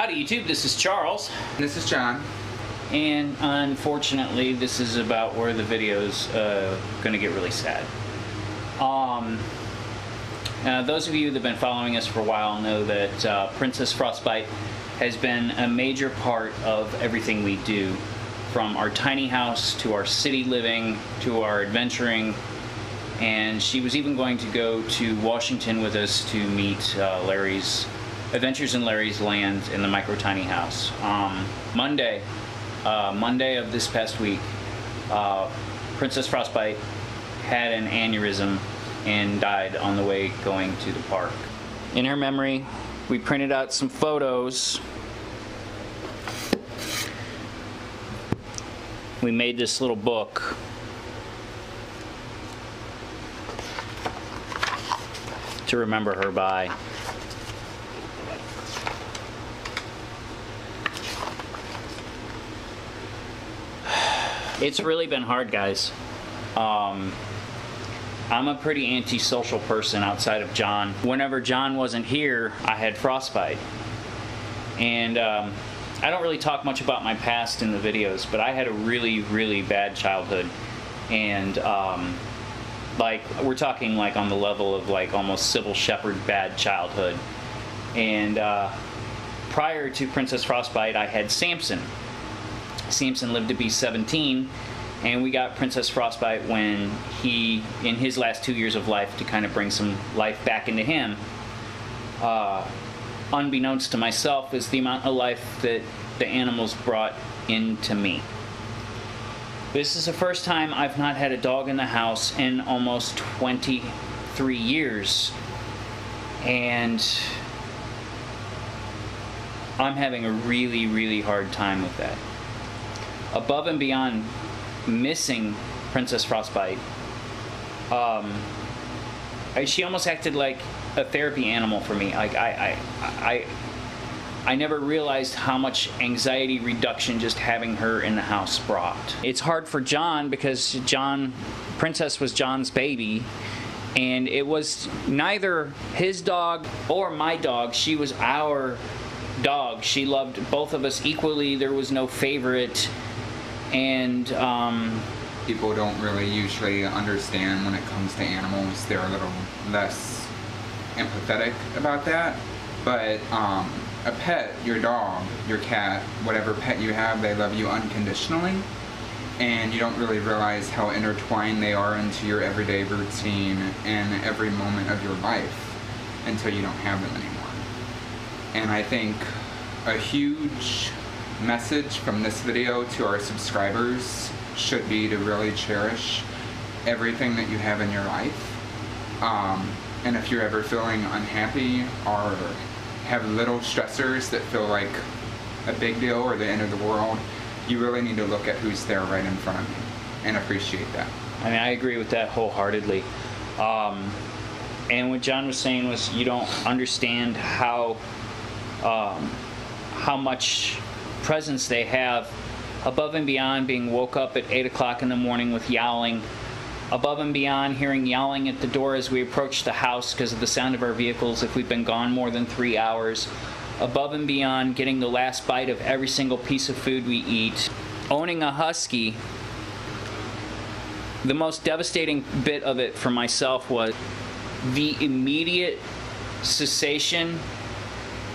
Howdy YouTube, this is Charles. This is Jon. And unfortunately, this is about where the video's uh, going to get really sad. Um, uh, those of you that have been following us for a while know that uh, Princess Frostbite has been a major part of everything we do. From our tiny house to our city living to our adventuring. And she was even going to go to Washington with us to meet uh, Larry's Adventures in Larry's Land in the Micro Tiny House. Um, Monday, uh, Monday of this past week, uh, Princess Frostbite had an aneurysm and died on the way going to the park. In her memory, we printed out some photos. We made this little book. To remember her by. It's really been hard, guys. Um, I'm a pretty antisocial person outside of Jon. Whenever Jon wasn't here, I had frostbite. And um, I don't really talk much about my past in the videos, but I had a really, really bad childhood. And um, like, we're talking like on the level of like almost Cybill Shepherd bad childhood. And uh, prior to Princess Frostbite, I had Samson. Samson lived to be 17 and we got Princess Frostbite when he, in his last two years of life, to kind of bring some life back into him. Uh, unbeknownst to myself, is the amount of life that the animals brought into me. This is the first time I've not had a dog in the house in almost 23 years. And I'm having a really, really hard time with that. Above and beyond missing Princess Frostbite, um, she almost acted like a therapy animal for me. Like I, I, I, I never realized how much anxiety reduction just having her in the house brought. It's hard for Jon because Jon, Princess was Jon's baby, and it was neither his dog or my dog. She was our dog. She loved both of us equally. There was no favorite and um, people don't really usually understand when it comes to animals. They're a little less empathetic about that. But um, a pet, your dog, your cat, whatever pet you have, they love you unconditionally. And you don't really realize how intertwined they are into your everyday routine and every moment of your life until you don't have them anymore. And I think a huge message from this video to our subscribers should be to really cherish everything that you have in your life. Um, and if you're ever feeling unhappy or have little stressors that feel like a big deal or the end of the world, you really need to look at who's there right in front of you and appreciate that. I mean, I agree with that wholeheartedly. Um, and what Jon was saying was you don't understand how um, how much presence they have above and beyond being woke up at 8 o'clock in the morning with yowling, above and beyond hearing yowling at the door as we approach the house because of the sound of our vehicles if we've been gone more than three hours, above and beyond getting the last bite of every single piece of food we eat, owning a husky. The most devastating bit of it for myself was the immediate cessation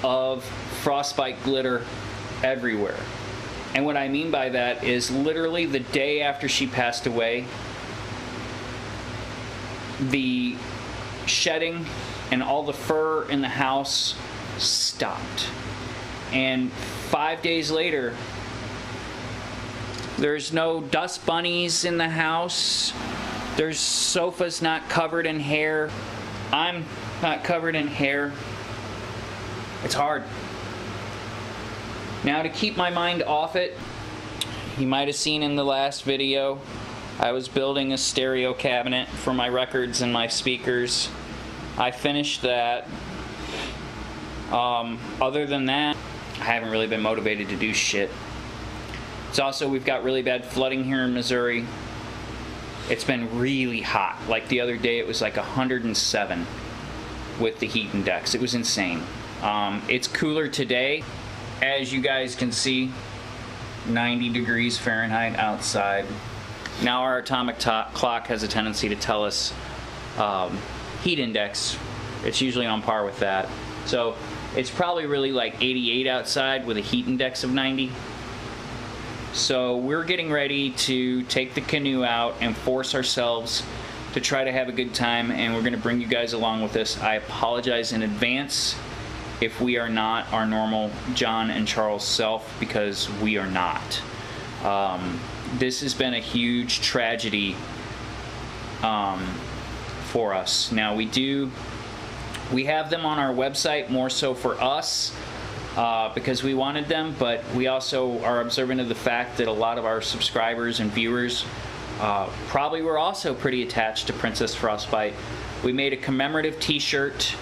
of frostbite glitter everywhere. And what I mean by that is literally the day after she passed away, the shedding and all the fur in the house stopped. And five days later, there's no dust bunnies in the house. There's sofas not covered in hair. I'm not covered in hair. It's hard. Now to keep my mind off it, you might have seen in the last video, I was building a stereo cabinet for my records and my speakers. I finished that. Um, other than that, I haven't really been motivated to do shit. It's also, we've got really bad flooding here in Missouri. It's been really hot. Like the other day, it was like 107 with the heat index. It was insane. Um, it's cooler today as you guys can see, 90 degrees Fahrenheit outside. Now our atomic to- clock has a tendency to tell us um, heat index. It's usually on par with that. So it's probably really like 88 outside with a heat index of 90. So we're getting ready to take the canoe out and force ourselves to try to have a good time, and we're going to bring you guys along with us. I apologize in advance if we are not our normal Jon and Charles self because we are not. Um, this has been a huge tragedy um, for us. Now we do we have them on our website more so for us uh, because we wanted them, but we also are observant of the fact that a lot of our subscribers and viewers uh, probably were also pretty attached to Princess Frostbite. We made a commemorative T-shirt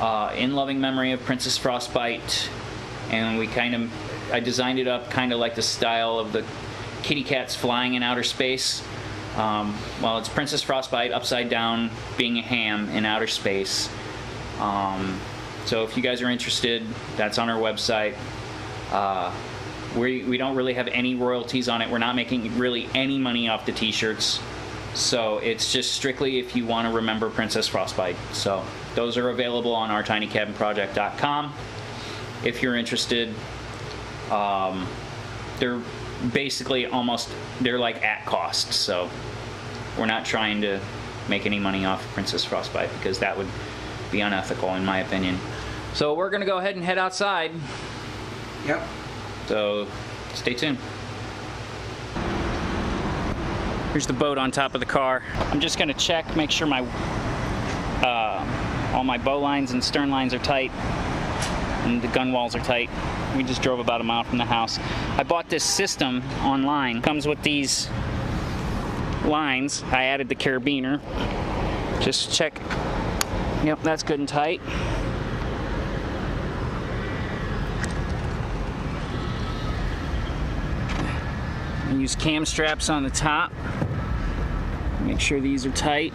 uh, in loving memory of Princess Frostbite, and we kind of I designed it up kind of like the style of the kitty cats flying in outer space. Um, well, it's Princess Frostbite upside down, being a ham in outer space. Um, so if you guys are interested, that's on our website. Uh, we, we don't really have any royalties on it. We're not making really any money off the t-shirts. So it's just strictly if you want to remember Princess Frostbite. So those are available on our tinycabinproject.com if you're interested. Um, they're basically almost, they're like at cost. So we're not trying to make any money off Princess Frostbite because that would be unethical in my opinion. So we're gonna go ahead and head outside. Yep. So stay tuned. Here's the boat on top of the car. I'm just gonna check, make sure my all my bow lines and stern lines are tight and the gunwales are tight. We just drove about a mile from the house. I bought this system online. Comes with these lines. I added the carabiner. Just check. Yep, that's good and tight. Use cam straps on the top. Make sure these are tight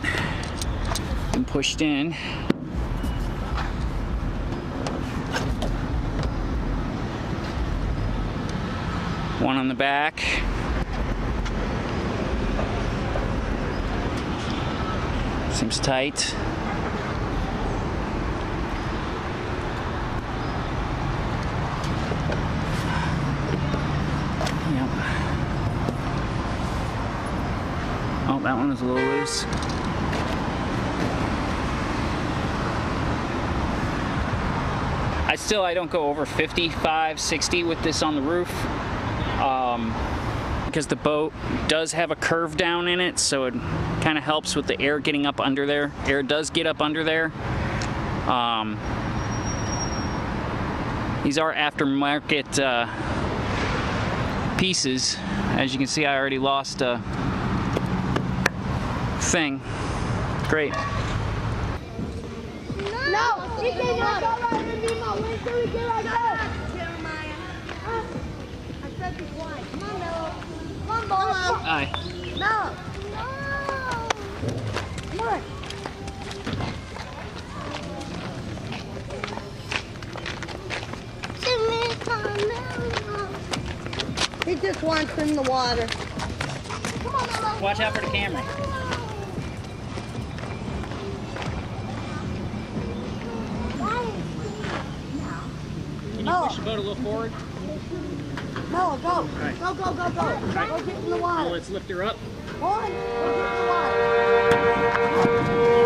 and pushed in. One on the back. Seems tight. Oh, that one is a little loose. I still I don't go over 55, 60 with this on the roof. Um, because the boat does have a curve down in it, so it kind of helps with the air getting up under there. Air does get up under there. Um, these are aftermarket uh, pieces. As you can see, I already lost a thing. Great. No, you cannot go right underneath my windshield. You cannot go. Jeremiah. Huh? I said be quiet. Come on, Noah. Come on, Bolo. Aye. No. No. Come on. Jimmy, come on. He just wants in the water. Come on. Watch out for the camera. Can you No. push the boat a little forward? No, go. right. Go, go, go, go. Go get in the Oh, water. let's lift her up. One, go get in the water.